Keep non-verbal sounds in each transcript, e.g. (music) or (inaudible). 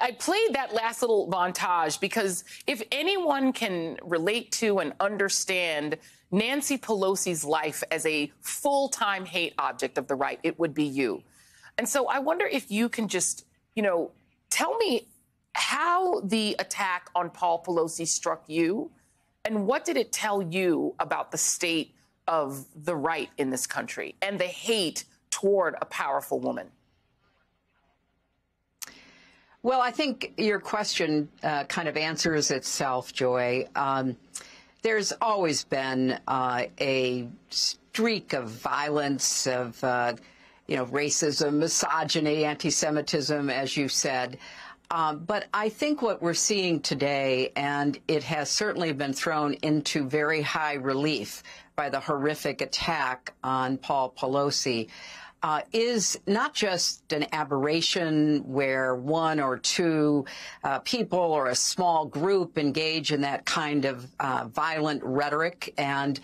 I, I, played that last little montage because if anyone can relate to and understand Nancy Pelosi's life as a full time hate object of the right, it would be you. And so I wonder if you can just, you know, tell me how the attack on Paul Pelosi struck you and what did it tell you about the state of the right in this country and the hate toward a powerful woman? Well, I think your question uh, kind of answers itself, Joy. Um, there's always been uh, a streak of violence, of uh, you know, racism, misogyny, anti-Semitism, as you said. Um, but I think what we're seeing today, and it has certainly been thrown into very high relief by the horrific attack on Paul Pelosi, uh, is not just an aberration where one or two uh, people or a small group engage in that kind of uh, violent rhetoric and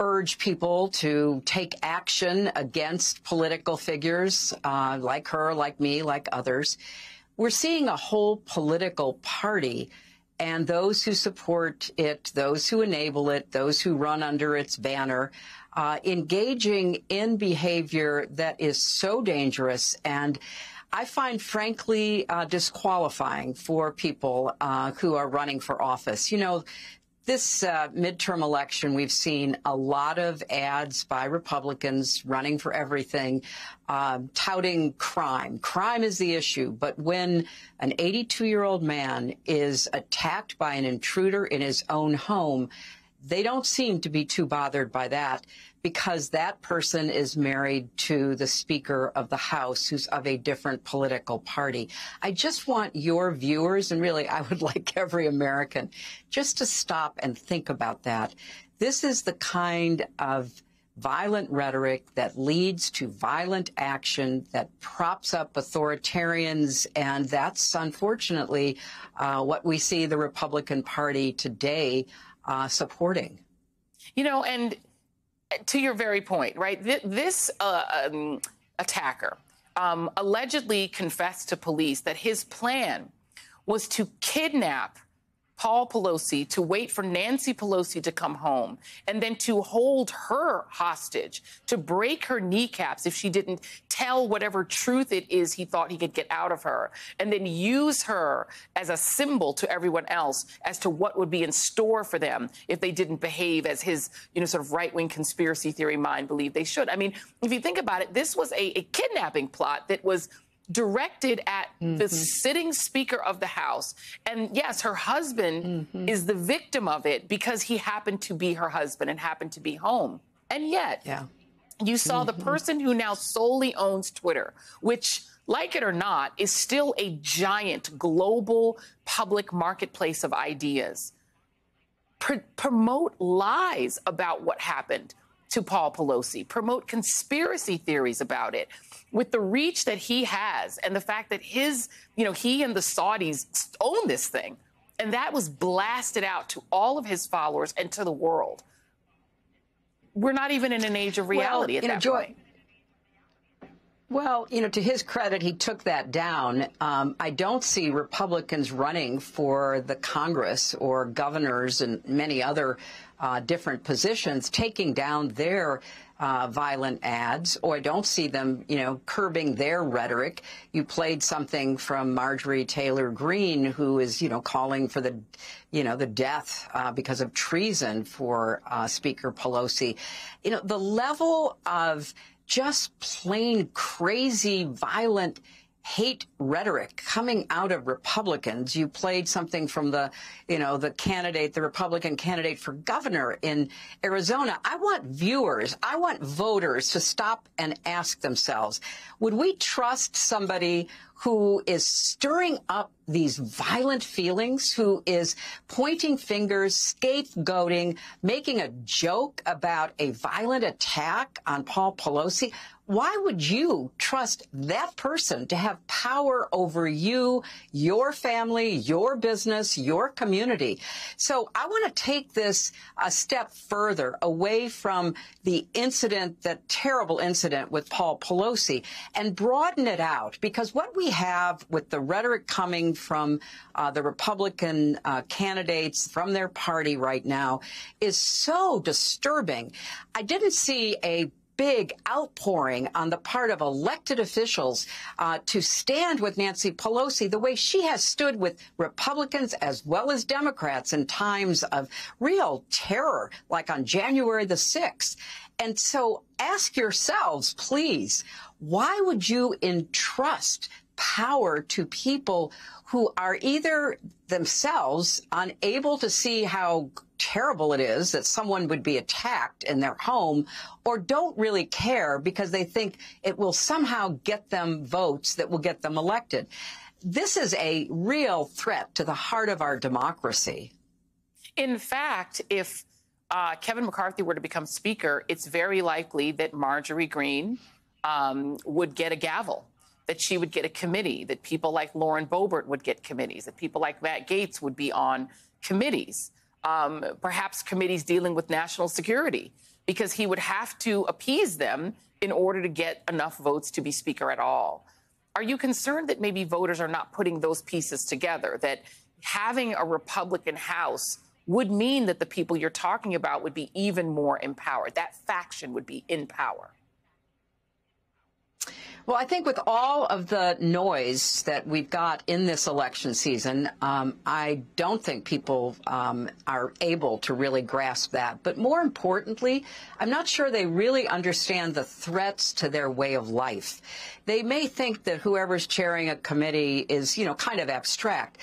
urge people to take action against political figures uh, like her, like me, like others. We're seeing a whole political party and those who support it, those who enable it, those who run under its banner, uh, engaging in behavior that is so dangerous and I find frankly uh, disqualifying for people uh, who are running for office. You know, this uh, midterm election, we've seen a lot of ads by Republicans running for everything, uh, touting crime. Crime is the issue, but when an 82 year old man is attacked by an intruder in his own home, they don't seem to be too bothered by that because that person is married to the Speaker of the House who's of a different political party. I just want your viewers, and really I would (laughs) like every American, just to stop and think about that. This is the kind of violent rhetoric that leads to violent action that props up authoritarians. And that's unfortunately uh, what we see the Republican Party today uh, supporting. You know, and to your very point, right? This uh, um, attacker um, allegedly confessed to police that his plan was to kidnap Paul Pelosi to wait for Nancy Pelosi to come home and then to hold her hostage, to break her kneecaps if she didn't tell whatever truth it is he thought he could get out of her, and then use her as a symbol to everyone else as to what would be in store for them if they didn't behave as his, you know, sort of right wing conspiracy theory mind believed they should. I mean, if you think about it, this was a, a kidnapping plot that was directed at mm-hmm. the sitting Speaker of the House. And yes, her husband mm-hmm. is the victim of it because he happened to be her husband and happened to be home. And yet, yeah. you saw mm-hmm. the person who now solely owns Twitter, which like it or not, is still a giant global public marketplace of ideas. Pr- promote lies about what happened to Paul Pelosi, promote conspiracy theories about it, with the reach that he has and the fact that his, you know, he and the Saudis own this thing. And that was blasted out to all of his followers and to the world. We're not even in an age of reality well, at that Joy, point. Well, you know, to his credit, he took that down. Um, I don't see Republicans running for the Congress or governors and many other uh, different positions taking down their uh, violent ads, or I don't see them, you know, curbing their rhetoric. You played something from Marjorie Taylor Greene, who is, you know, calling for the, you know, the death uh, because of treason for uh, Speaker Pelosi. You know, the level of just plain crazy, violent hate rhetoric coming out of Republicans. You played something from the, you know, the candidate, the Republican candidate for governor in Arizona. I want viewers, I want voters to stop and ask themselves, would we trust somebody who is stirring up these violent feelings, who is pointing fingers, scapegoating, making a joke about a violent attack on Paul Pelosi? why would you trust that person to have power over you, your family, your business, your community? So I want to take this a step further away from the incident, that terrible incident with Paul Pelosi, and broaden it out because what we have with the rhetoric coming from uh, the Republican uh, candidates from their party right now is so disturbing. I didn't see a big outpouring on the part of elected officials uh, to stand with Nancy Pelosi the way she has stood with Republicans as well as Democrats in times of real terror, like on January the 6th. And so ask yourselves, please, why would you entrust power to people who are either themselves unable to see how terrible it is that someone would be attacked in their home or don't really care because they think it will somehow get them votes that will get them elected. This is a real threat to the heart of our democracy. In fact, if uh, Kevin McCarthy were to become Speaker, it's very likely that Marjorie Greene um, would get a gavel that she would get a committee, that people like Lauren Boebert would get committees, that people like Matt Gaetz would be on committees, um, perhaps committees dealing with national security, because he would have to appease them in order to get enough votes to be Speaker at all. Are you concerned that maybe voters are not putting those pieces together, that having a Republican House would mean that the people you're talking about would be even more empowered? That faction would be in power. Well, I think with all of the noise that we've got in this election season, um, I don't think people um, are able to really grasp that. But more importantly, I'm not sure they really understand the threats to their way of life. They may think that whoever's chairing a committee is, you know, kind of abstract.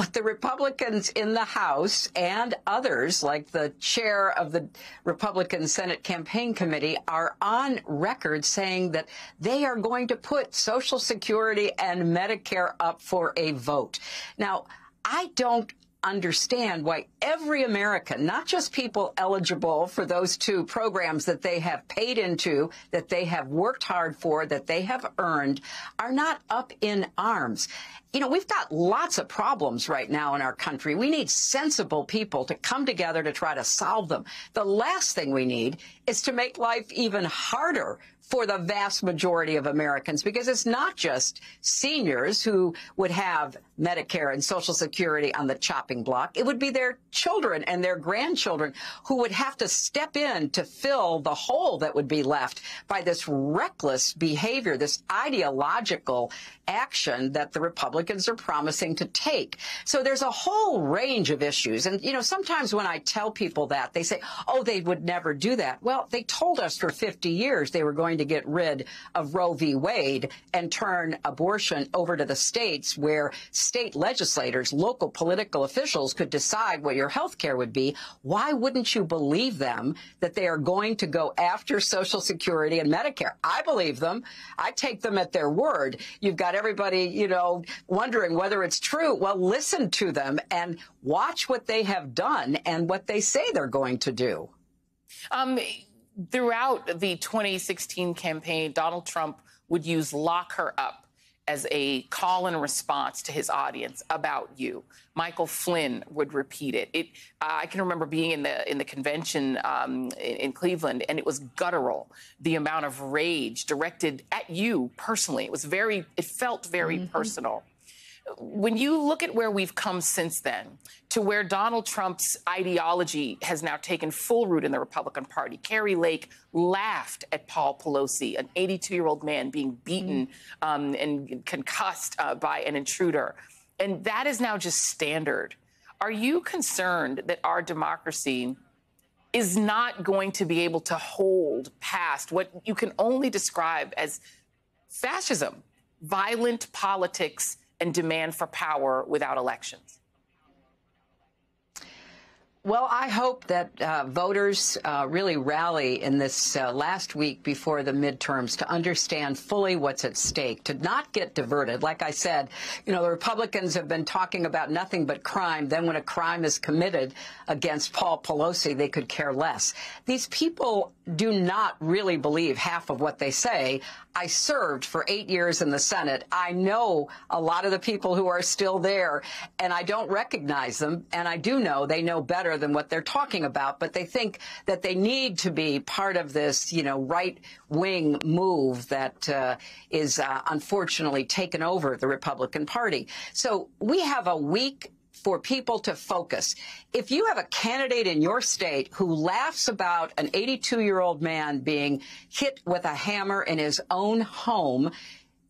But the Republicans in the House and others, like the chair of the Republican Senate Campaign Committee, are on record saying that they are going to put Social Security and Medicare up for a vote. Now, I don't understand why every American, not just people eligible for those two programs that they have paid into, that they have worked hard for, that they have earned, are not up in arms. You know, we've got lots of problems right now in our country. We need sensible people to come together to try to solve them. The last thing we need is to make life even harder for the vast majority of Americans because it's not just seniors who would have Medicare and Social Security on the chopping block. It would be their children and their grandchildren who would have to step in to fill the hole that would be left by this reckless behavior, this ideological action that the Republicans are promising to take. So there's a whole range of issues. And, you know, sometimes when I tell people that, they say, oh, they would never do that. Well, they told us for 50 years they were going to get rid of Roe v. Wade and turn abortion over to the states where state legislators, local political officials could decide what your health care would be. Why wouldn't you believe them that they are going to go after Social Security and Medicare? I believe them. I take them at their word. You've got everybody, you know, wondering whether it's true. Well, listen to them and watch what they have done and what they say they're going to do. Um, throughout the 2016 campaign, Donald Trump would use lock her up as a call and response to his audience about you. Michael Flynn would repeat it. it uh, I can remember being in the in the convention um, in, in, Cleveland, and it was guttural. The amount of rage directed at you personally. It was very. It felt very mm-hmm. personal when you look at where we've come since then to where Donald Trump's ideology has now taken full root in the Republican Party, Kari Lake laughed at Paul Pelosi, an 82 year old man being beaten mm. um, and concussed uh, by an intruder. And that is now just standard. Are you concerned that our democracy is not going to be able to hold past what you can only describe as fascism, violent politics? And demand for power without elections? Well, I hope that uh, voters uh, really rally in this uh, last week before the midterms to understand fully what's at stake, to not get diverted. Like I said, you know, the Republicans have been talking about nothing but crime. Then when a crime is committed against Paul Pelosi, they could care less. These people do not really believe half of what they say. I served for eight years in the Senate. I know a lot of the people who are still there, and I don't recognize them. And I do know they know better than what they're talking about, but they think that they need to be part of this, you know, right wing move that uh, is uh, unfortunately taken over the Republican Party. So we have a week for people to focus. If you have a candidate in your state who laughs about an 82 year old man being hit with a hammer in his own home,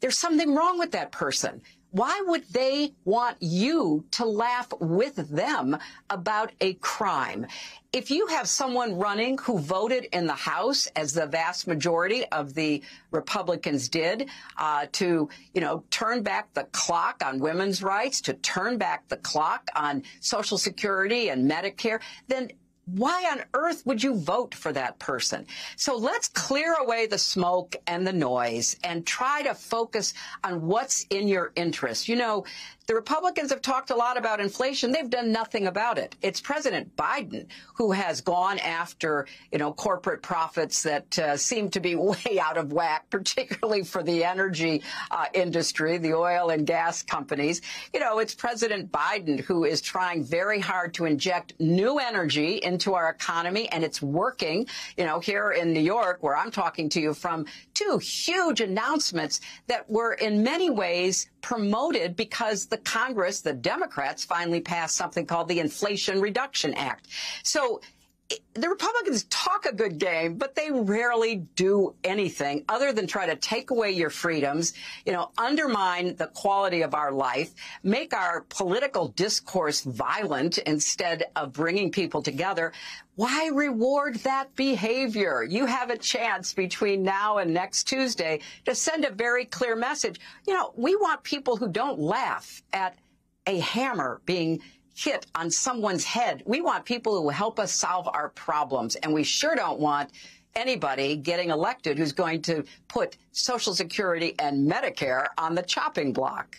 there's something wrong with that person. Why would they want you to laugh with them about a crime? If you have someone running who voted in the House, as the vast majority of the Republicans did, uh, to, you know, turn back the clock on women's rights, to turn back the clock on Social Security and Medicare, then why on earth would you vote for that person? So let's clear away the smoke and the noise and try to focus on what's in your interest. You know, the Republicans have talked a lot about inflation. They've done nothing about it. It's President Biden who has gone after, you know, corporate profits that uh, seem to be (laughs) way out of whack, particularly for the energy uh, industry, the oil and gas companies. You know, it's President Biden who is trying very hard to inject new energy into our economy, and it's working. You know, here in New York, where I'm talking to you from, two huge announcements that were in many ways promoted because the Congress, the Democrats, finally passed something called the Inflation Reduction Act. So the Republicans talk a good game, but they rarely do anything other than try to take away your freedoms, you know, undermine the quality of our life, make our political discourse violent instead of bringing people together. Why reward that behavior? You have a chance between now and next Tuesday to send a very clear message. You know, we want people who don't laugh at a hammer being hit on someone's head. We want people who will help us solve our problems, and we sure don't want anybody getting elected who's going to put Social Security and Medicare on the chopping block.